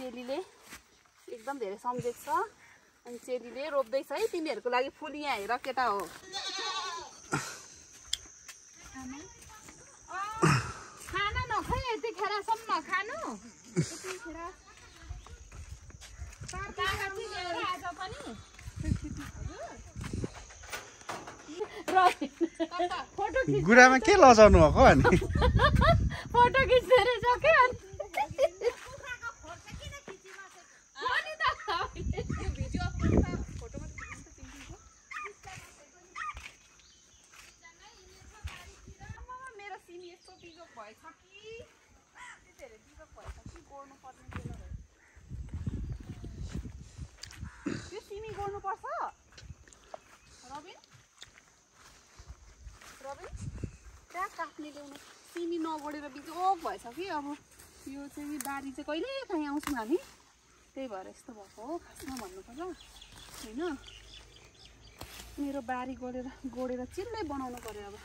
चेलीले एकदम धेरै सम्झेको छ। अनि चेलीले रोप्दैछ है तिमीहरूको लागि फुल यहाँ हेर केटा हो। खाना नखाइ यतिखेरसम्म खानु? गुरामा के लजाउनु भएको अनि? फोटो खिच्दै रहेछ क्या अनि मेरो सिमी भएछ कि यति धेरै बिजोग भएछ कि गोड्नु पर्ने बेला भयो। यो सिमी रबिन रबिन त्यहाँ काट्ने ल्याउनु सिमी नगोडेर बिजोग भएछ कि अब यो चाहिँ बारी चाहिँ कहिले काहीँ आउँछौँ हामी त्यही भएर यस्तो भएको हो खासमा भन्नुपर्दा होइन मेरो बारी गोडेर गोडेर चिल्लै बनाउनु पऱ्यो अब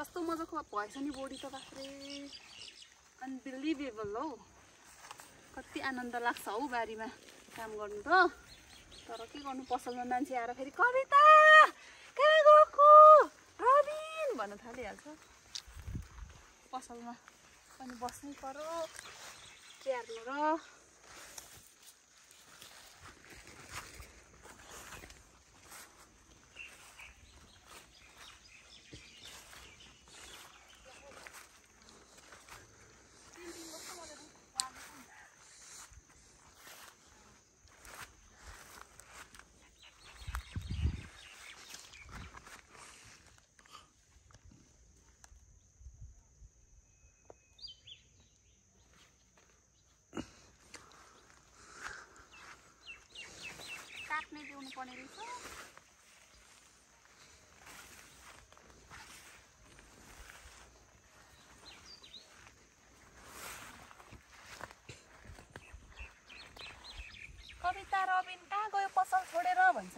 कस्तो मजाको भएछ नि बोडी त बाख्रे अनबिलिभेबल हौ. कति आनन्द लाग्छ हौ बारीमा काम गर्नु त. तर के गर्नु पसलमा मान्छे आएर फेरि कविता कहाँ गएको रबिन भन्न थालिहाल्छ पसलमा पनि बस्नै पर्यो र काट्ने ल्याउनु पर्ने रहेछ कविता रबिन कहाँ गयो पसल छोडेर भन्छ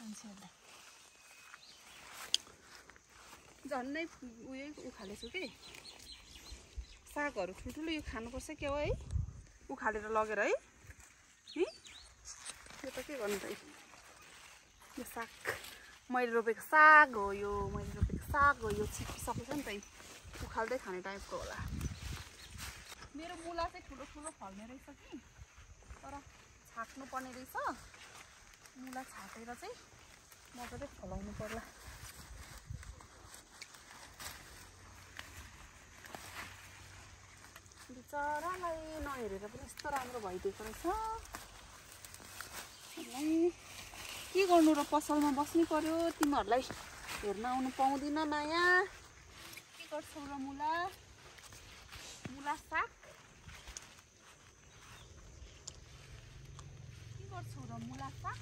मान्छेहरूलाई। झन्नै उयो उखालेछु कि। सागहरू ठुल्ठुलो यो खानुपर्छ क्या हो है? उखालेर लगेर है। के गर्नु त यो? साग मैले रोपेको साग हो यो मैले रोपेको साग हो यो छिपिसकेछ नि त उखाल्दै खाने टाइपको होला। मेरो मुला चाहिँ ठुलो ठुलो फल्ने रहेछ कि तर छाट्नु पर्ने रहेछ। मुला छाटेर चाहिँ मजाले फलाउनु पर्ला। बिचरालाई नहेरेर पनि यस्तो राम्रो भइदिएको के गर्नु र पसलमा बस्नै पर्यो? तिमीहरूलाई हेर्न आउनु पाउँदिन माया। के गर्छौ र मुला? मुला साग। के गर्छौ र मुला साग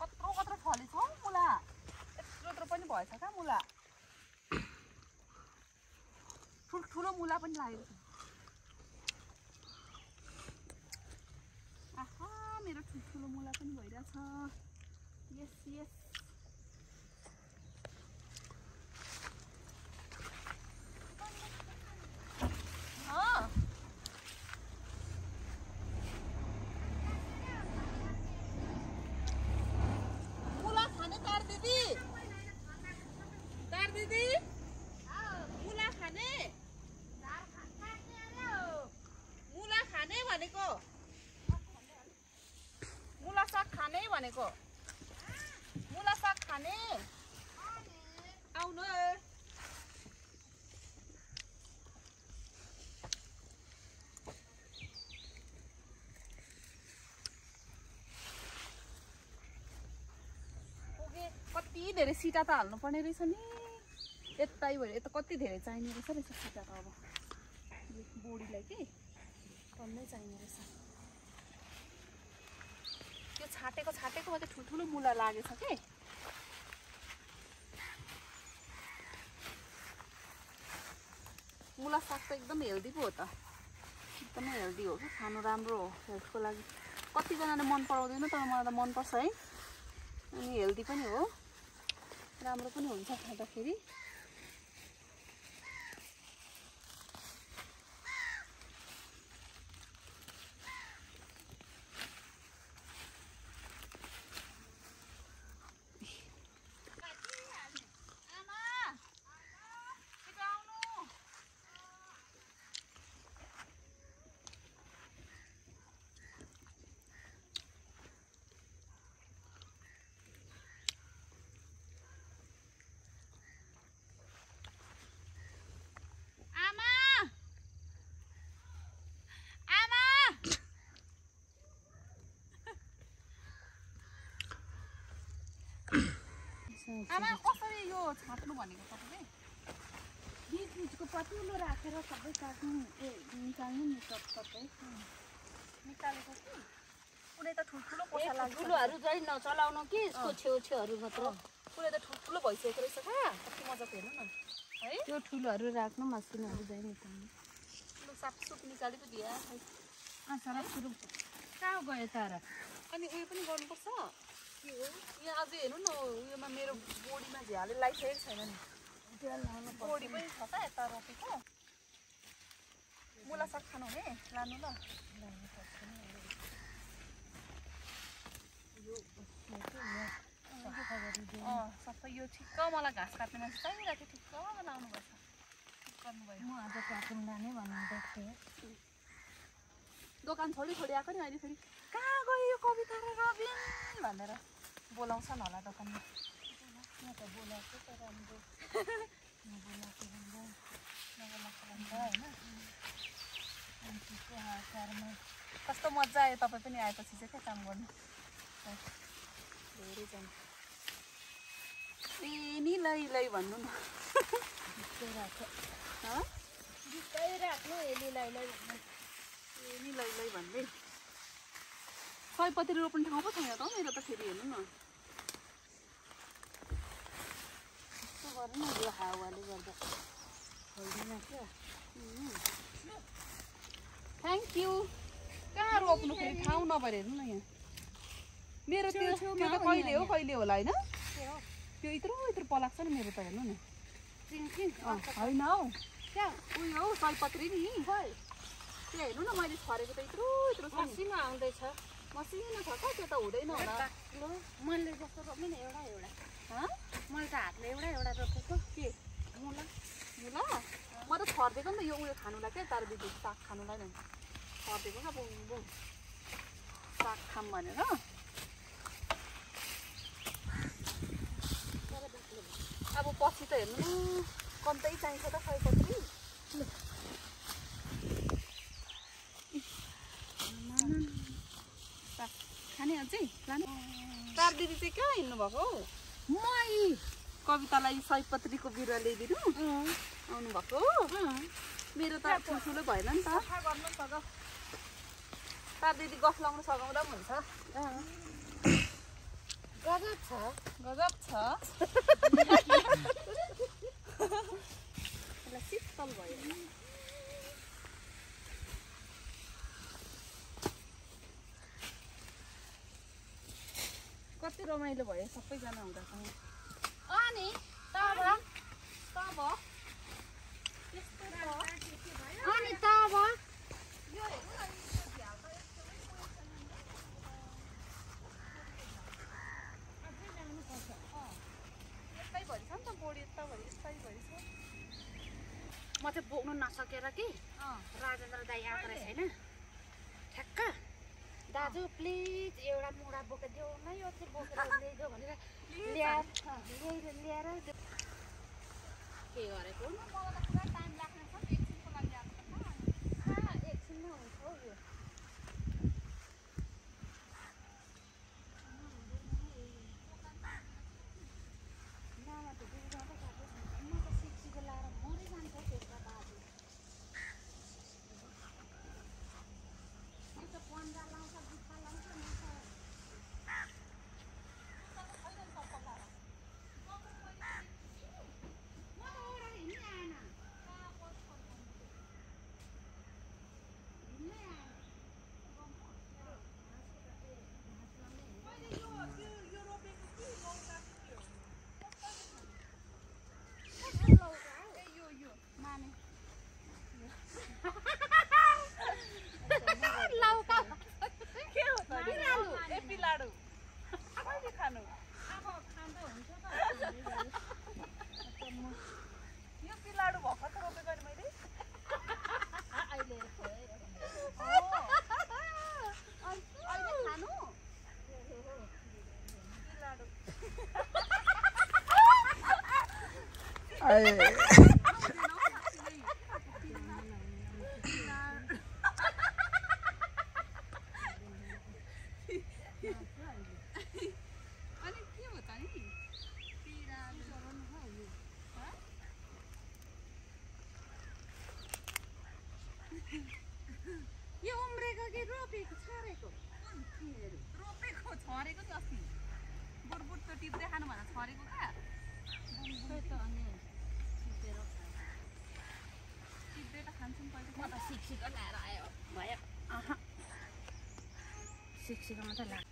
कत्रो कत्रो फलेछ हौ मुला यत्रो यत्रो पनि भएछ क्या मुला मुला पनि लागेको छ। आहा मेरो ठुल्ठुलो मुला पनि भइरहेछ। यस यस अँ। मुला खाने तार दिदी तार दिदी मुला खाने मुला खाने भनेको मुला साग खाने भनेको मुला साग खाने आउनु है। पुगे कति धेरै सिटा त हाल्नुपर्ने रहेछ नि। यतै भयो यता कति धेरै चाहिने रहेछ रहेछ सिटा त अब। बोडीलाई कि? टन्नै चाहिने रहेछ। त्यो छाटेको छाटेकोमा चाहिँ ठुल्ठुलो मुला लागेछ कि? मुला साग त एकदम हेल्दी पो हो त। एकदमै हेल्दी हो कि? खानु राम्रो हो हेल्थको लागि। कतिजनाले मन पराउँदैन तर मलाई त मनपर्छ है। अनि हेल्दी पनि हो। राम्रो पनि हुन्छ खाँदाखेरि आमा आमा आमा कसरी यो छाट्नु भनेको तपाईँले बिच बिचको पतिलो राखेर सबै काट्नु ए निकाल्नु नि सबै निकालेको कि? कुनै त ठुल्ठुलो पोसा लाग्छ। ठुलोहरू चाहिँ नचलाउनु कि? यसको छेउछेउहरू मात्र। कुनै त ठुल्ठुलो भइसकेको रहेछ कहाँ कति मजाको हेर्नु न। है? त्यो ठुलोहरू राख्नु मसिनोहरू चाहिँ निकाल्नु। ठुलो सापसुप निकालेको दिया। सारा सुरु। कहाँ गयो तारा? अनि उयो पनि गर्नुपर्छ। के हो यहाँ अझै हेर्नु न उयोमा मेरो बोडीमा झ्याले लगाइसकेको छैन नि। बोडी पनि छ त यता रोपेको। मुला साग खानु हुने? लानु ल। सबै यो ठिक्क मलाई घाँस काट्ने मान्छे चाहिरहेको थियो ठिक्क लाउनुपर्छ ठिक गर्नुभयो म आज काटुङ लाने भन्दै थिएँ दोकान छोडी छोडी आएको नि अहिले फेरि। कहाँ गयो यो कविता र रबिन? भनेर। बोलाउँछन् होला दोकानमा। म त बोलाएको त राम्रो नबोलाएको भन्दा नबोलाएको भन्दा होइन कस्तो मजा आयो तपाईँ पनि आएपछि चाहिँ क्या काम गर्नु। धेरैजना। लै लै भन्नु न। राख्नु एलीलाई भन्नु। ए नि लै लै भन्दै। सयपत्री रोप्ने ठाउँ पो छैन त हौ मेरो त फेरि हेर्नु न। यस्तो गर्नु न यो हावाले गर्दा क्या। थ्याङ्क यू कहाँ रोप्नु फेरि ठाउँ नभएर हेर्नु न यहाँ। मेरो त्यो त्यो त कहिले हो कहिले होला होइन? त्यो यत्रो यत्रो पलाएको छ नि मेरो त हेर्नु न। होइन हौ। त्यहाँ उयो हौ सयपत्री नि। त्यहाँ हेर्नु न मैले छरेको त यत्रो यत्रो आउँदैछ। मसिनो छ त त्यो त हुँदैन होला मैले जस्तो रोप्ने नि एउटा एउटा? मैले त हातले एउटा एउटा रोपेको के मुला ल म त छरिदिएको नि त यो उयो खानुलाई क्या तार दिदी साग खानुलाई नि छरिदिएको क्या बुङ बुङ साग खाम भनेर अब पछि त हेर्नु न कन्तै चाहिन्छ त सयपत्री खाने अझै लाने। तार दिदी चाहिँ कहाँ हिँड्नु भएको हौ? मै। कवितालाई सयपत्रीको बिरुवा ल्याइदिनु। आउनु भएको मेरो त ठुल्ठुलो भएन नि त। तार दिदी गफ लाउनु सघाउँदा पनि हुन्छ। गजब छ गजब छ। शीतल भयो। कति रमाइलो भयो सबैजना हुँदा अनि तब? तब? अनि तब? म चाहिँ बोक्नु नसकेर कि राजेन्द्र दाई आएको रहेछ होइन। दाजु प्लिज एउटा मुढा बोकिदियो न यो चाहिँ बोकेर ल्याइदियो भनेर ल्याएर ल्याएर। के गरेको मलाई त पुरा टाइम लाग्ने छ एकछिनको लागि आएको त कहाँ? कहाँ एकछिनमा हुन्छ हौ यो नाना त दुर्गा त गएको छैन। म त सिक्सीको लाएर मरिजान्छ हौ त्यसमा दाजु यो त पन्जा लाउँछ जुत्ता लाउँछ म त म त ओढेर हिँडिआएन खानु अब खाँदा हुन्छ त यो पिलाडु भर्खर त रोपेको नि मैले अहिले खानु अनि के हो त नि यो उम्रेको कि रोपेको छरेको रोपेको छरेको नि अस्ति बुटबुट त टिप्दै खानु भनेर छरेको कहाँ खै त अनि टिपेर खायो। टिप्दै त खान्छौँ म कहिले त सिक्सिको ल्याएर आयो। भयो। सिक्सिको मात्रै लाग्छ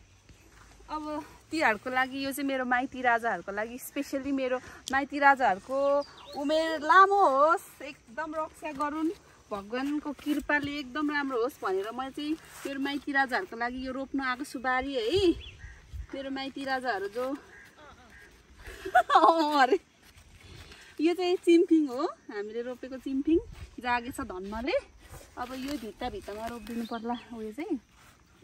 अब तिहारको लागि यो चाहिँ मेरो माइती राजाहरूको लागि स्पेसली मेरो माइती राजाहरूको उमेर लामो होस् एकदम रक्षा गरून् भगवान्को कृपाले एकदम राम्रो होस् भनेर म चाहिँ मेरो माइती राजाहरूको लागि यो रोप्नु आएको छु बारी है। मेरो माइती राजाहरू जो अरे यो चाहिँ चिम्फिङ हो। हामीले रोपेको चिम्फिङ। जागेछ धन्मले अब यो भित्ता भित्तामा रोपिदिनु पर्ला उयो चाहिँ।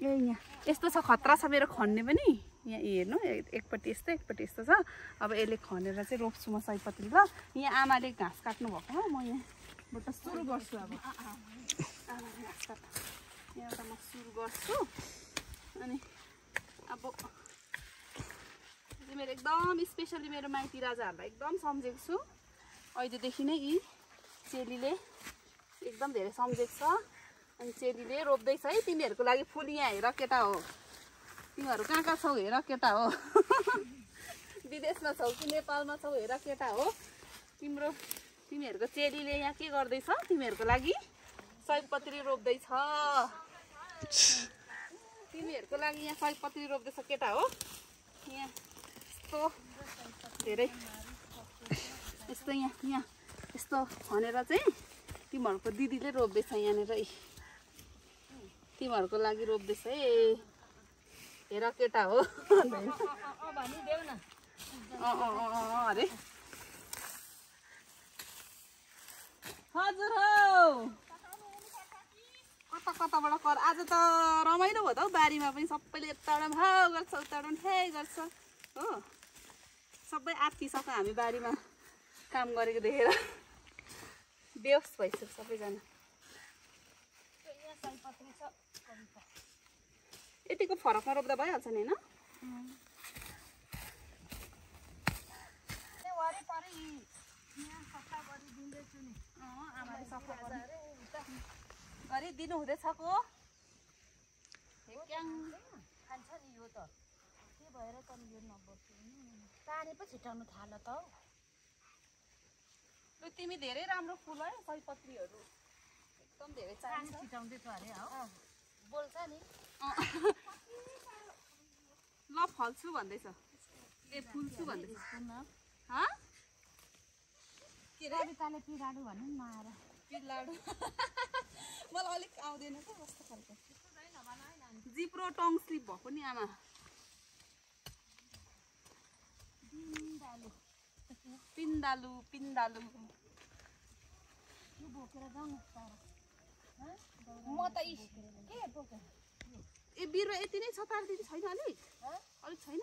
ए यहाँ। यस्तो छ खतरा छ मेरो खन्ने पनि। यहाँ हेर्नु एकपट्टि यस्तो एकपट्टि यस्तो छ। अब यसले खनेर चाहिँ रोप्छु म सयपत्री ल यहाँ आमाले घाँस काट्नु भएको हो म यहाँबाट सुरु गर्छु अब। घाँस काट्नु। यहाँबाट म सुरु गर्छु। अनि अब चाहिँ मेरो एकदम स्पेसली मेरो माइती राजाहरूलाई एकदम सम्झेको छु। अहिलेदेखि नै यी चेलीले एकदम धेरै सम्झेको छ। अनि चेलीले रोप्दैछ है तिमीहरूको लागि फुल यहाँ हेर केटा हो। तिमीहरू कहाँ कहाँ छौ हेर केटा हो? विदेशमा छौ कि नेपालमा छौ हेर केटा हो? तिम्रो तिमीहरूको चेलीले यहाँ के गर्दैछ? तिमीहरूको लागि सयपत्री रोप्दैछ। तिमीहरूको लागि यहाँ सयपत्री रोप्दैछ केटा हो? यहाँ। यस्तो धेरै। यस्तो यहाँ यहाँ यस्तो खनेर चाहिँ तिमीहरूको दिदीले रोप्दैछ यहाँनिर। तिमीहरूको लागि रोप्दैछ है हेर केटा हो। अरे। हजुर हौ। कता कताबाट कर? आज त रमाइलो भयो त हौ बारीमा पनि। सबैले यताबाट भाउ गर्छ उताबाट हे गर्छ। हो। सबै आत्तिसक्यो हामी बारीमा काम गरेको देखेर बेहोस भइसक्यो सबैजना। यतिको फरकमा रोप्दा भइहाल्छ नि होइन? गरिदिनु हुँदैछ को खान्छ नि यो त भएर त यो नबस्छु पानी पो छिटाउनु थाल त हौ। लु तिमी धेरै राम्रो फुल है सयपत्रीहरू। एकदम धेरै चाहिन्छ। छिटाउँदैछ अरे हौ। बोल्छ नि। ल फल्छु भन्दैछ। ए फुल्छु भन्दैछ। के रे? कविताले पिराडु भन्नु नि नआएर। पिल्लाडु मलाई अलिक आउँदैन त कस्तो खालको? जिप्रो टङ स्लिप भएको नि आमा। पिन्दालु पिन्दालु। म त ए बिरुवा यति नै छ तार दिदी छैन? अलिक? अलिक छैन?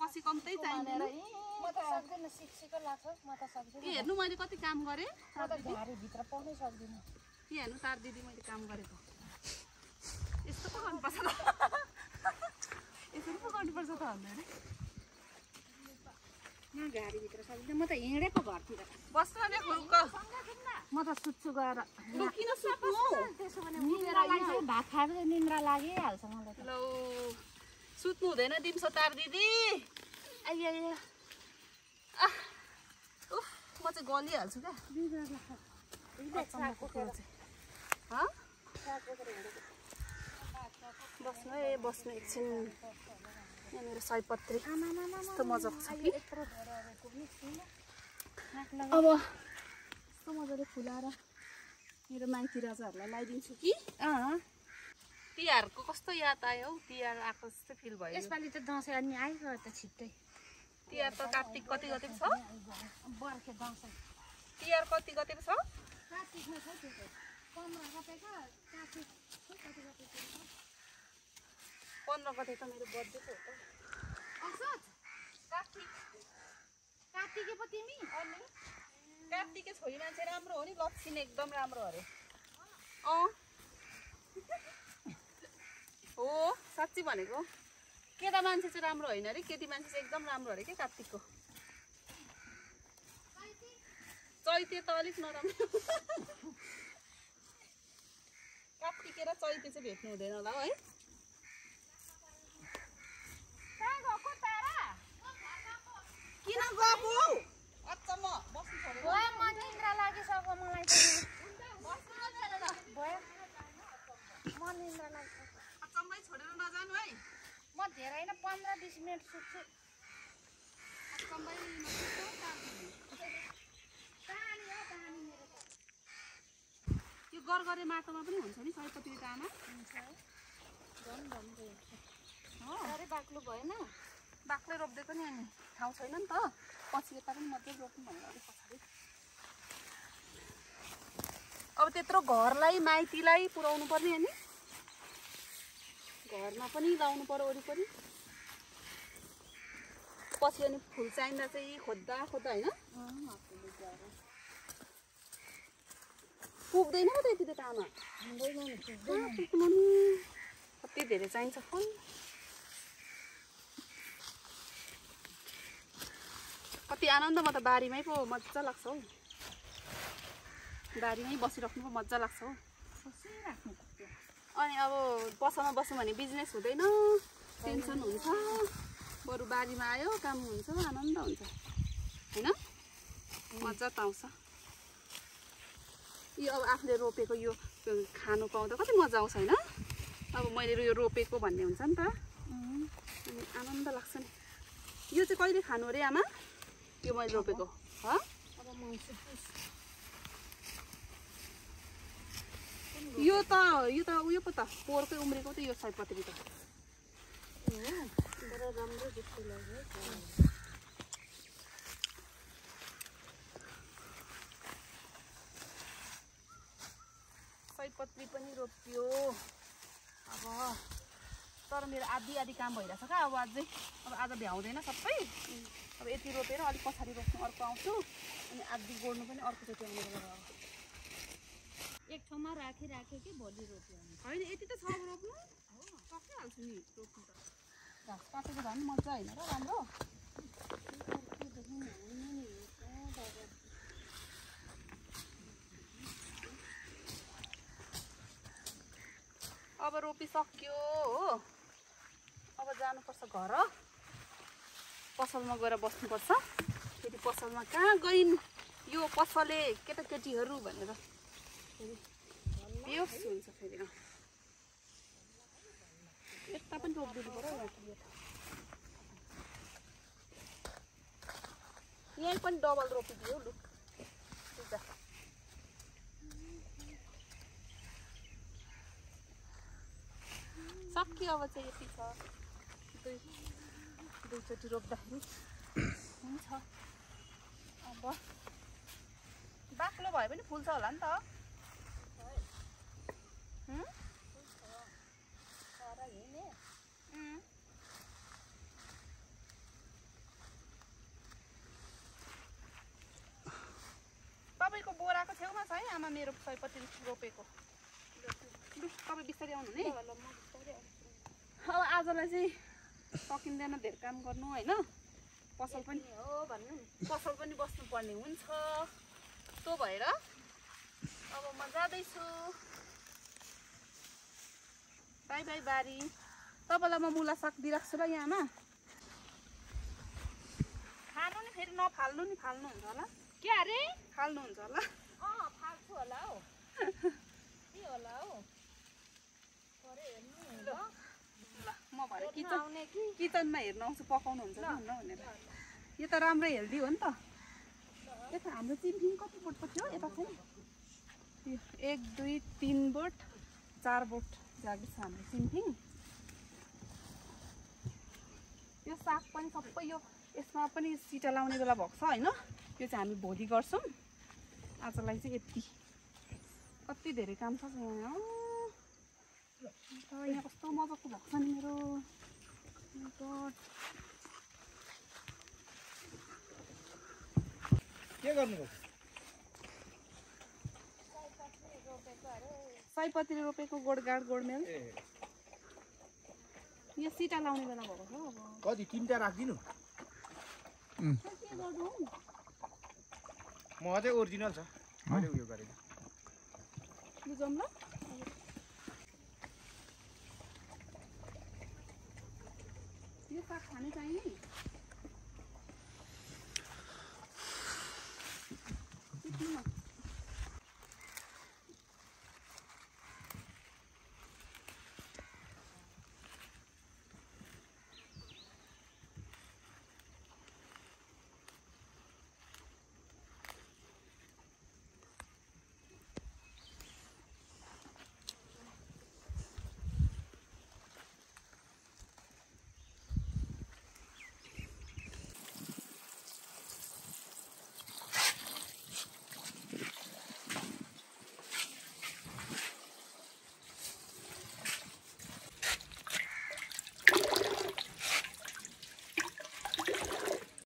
पछि कम्तै चाहिँदैन ए हेर्नु मैले कति काम गरेँ। के हेर्नु तार दिदी मैले काम गरेको। यस्तो पो गर्नुपर्छ गर्नुपर्छ त भन्दा अरे म घारीभित्र सक्दिनँ म त हिँडेको घरतिर। म त सुत्छु गएर। भात खाएर निन्द्रा लागिहाल्छ मलाई लौ सुत्नु हुँदैन दिम्सो तार दिदी। आइया आइया। म चाहिँ गलिहाल्छु क्या। बस्नु है बस्नु एकछिन। यहाँनिर सयपत्री यस्तो मजाको छ कि? अब यस्तो मजाले फुलाएर मेरो माइती राजाहरूलाई लगाइदिन्छु कि? अँ। तिहारको कस्तो याद आयो हौ? तिहार आएको जस्तो फिल भयो। यसपालि त दसैँ अनि आइगयो त छिट्टै। तिहार त कार्तिक कति गते पो छ? बर्खे दसैँ। तिहार कति गते पो छ? कार्तिकमा छ पन्ध्र गते त मेरो बर्थडे छ त। कार्तिक कार्तिके पो तिमी? अनि? कार्तिके छोरी मान्छे राम्रो हो नि लक्ष्मी एकदम राम्रो अरे। अँ। हो साँच्ची भनेको। केटा मान्छे चाहिँ राम्रो होइन अरे केटी मान्छे चाहिँ एकदम राम्रो अरे के कार्तिकको चैते। त अलिक नराम्रो। कार्तिके र चैते चाहिँ भेट्नु हुँदैन होला है कहाँ गएको तारा किन गएको अचम्म बस्नु छोडेर। भयो म निन्द्रा लागिसक्यो मलाई भयो म निन्द्रा लागिसक्यो। अचम्मै छोडेर नजानु है। म धेरै नै पन्ध्र बिस मिनट सुत्छु। अचम्मै यो गरगरे माटोमा पनि हुन्छ नि सयपत्री आमा? हुन्छ अरे बाक्लो भएन। बाक्लै रोप्दिएको नि अनि ठाउँ छैन नि त। पछि यता पनि मजाले रोप्नु भनेर अलिक पछाडि। अब त्यत्रो घरलाई माइतीलाई पुऱ्याउनु पर्ने अनि। घरमा पनि लाउनु पर्यो वरिपरि। पछि अनि फुल चाहिँदा चाहिँ खोज्दा खोज्दा होइन। पुग्दैन त यति त आमा। पुग्नु नि कति धेरै चाहिन्छ फल आनन्द म त बारीमै पो मजा लाग्छ हौ। बारीमै बसिराख्नु पो मजा लाग्छ हौ। अनि अब पसलमा बस्यो भने बिजनेस हुँदैन। टेन्सन हुन्छ। बरु बारीमा आयो काम हुन्छ आनन्द हुन्छ। होइन? मजा त आउँछ। यो अब आफूले रोपेको यो खानु पाउँदा कति मजा आउँछ होइन? अब मैले यो रोपेको भन्ने हुन्छ नि त। अनि आनन्द लाग्छ नि। यो चाहिँ कहिले खानु अरे आमा? यो मैले रोपेको। यो त यो त उयो पो त पोहोरकै उम्रेको त यो सयपत्री त राम्रो जस्तो लाग्यो सयपत्री पनि रोप्यो। अब तर मेरो आधी आधी काम भइरहेछ क्या अब अझै अब आज भ्याउँदैन सबै। अब यति रोपेर अलिक पछाडि रोप्नु अर्को आउँछु। अनि आधी गोड्नु पनि अर्कोचोटि आउने बेला अब एक ठाउँमा राखी राख्यो कि भोलि रोप्यो होइन यति त छ रोप्नु। सकिहाल्छु नि रोप्नु त। घाँस काटेको झन् मजा होइन र राम्रो। अब रोपिसक्यो हो। अब जानुपर्छ घर। पसलमा गएर बस्नुपर्छ। फेरि पसलमा कहाँ गइन्? यो पसले केटाकेटीहरू भनेर। फेरि हुन्छ फेरि। यता पनि रोपिदिनु पऱ्यो। यहीँ पनि डबल रोपिदियो लु। सक्यो अब चाहिँ यति छ। दुईचोटि रोप्दाखेरि। हुन्छ। अब बाक्लो भए पनि फुल्छ होला नि त. तपाईँको बोराको छेउमा छ है आमा मेरो सयपत्री रोपेको। तपाईँ बिस्तारै आउनु नि अब आजलाई चाहिँ सकिँदैन धेरै काम गर्नु होइन? पसल पनि हो भन्नु। पसल पनि बस्नुपर्ने हुन्छ। त्यो भएर अब म जाँदैछु। बाई बाई बारी। तपाईँलाई म मुला साग दिइराख्छु ल यहाँमा। खानु नि फेरि नफाल्नु नि फाल्नुहुन्छ होला। के अरे? फाल्नुहुन्छ होला। अँ फाल्छु होला हौ। के होला हौ? हेर्नु म भरे किचन किचनमा हेर्नु आउँछु पकाउनुहुन्छ कि हुन्न भनेर यो त राम्रो हेल्दी हो नि त। यता हाम्रो चिम्फिङ कति बोटको थियो? यता चाहिँ एक दुई तिन बोट चार बोट जागिर छ हाम्रो सिमफिङ यो साग पनि सबै यो यसमा पनि सिटा लाउने बेला भएको छ होइन? यो चाहिँ हामी भोलि गर्छौँ। आजलाई चाहिँ यति। कति धेरै काम छ यहाँ? यहाँ कस्तो मजाको भएको छ नि मेरो. के गर्नु सयपत्री रोपेको गोडगाड गोडमेल यो सिटा लाउने बेला भएको छ अब कति तिनवटा राखिदिनु? म अझै ओरिजिनल छ मैले उयो गरेको बुझौँ ल 还没专业。